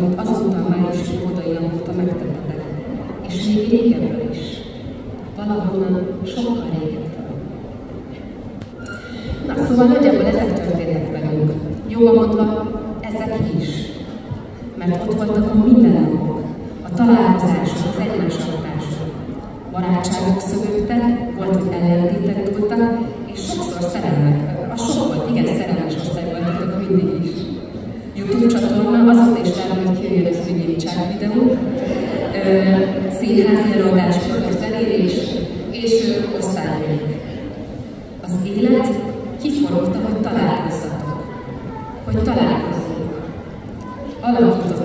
amit azóta a májusi óvodai óta megtettetek, és még régebben is. Valahonnan sokkal régebben. Na, szóval nagyjából ezek történtek velünk. Jól mondva, ezek is. Mert ott voltak a mindennapok, a találkozások, az egymáshatások. Barátságok szövődtek, volt, hogy ellentétek dúltak, és sokszor szerelmek. A sok volt, igen, szerelmes osztály voltatok mindig is. YouTube csatorna, azóta is várom, Csák videó, színházi előadás, zenélés és osztályélék. Az élet kiforogta, hogy találkozzatok, hogy találkozzunk. Alakított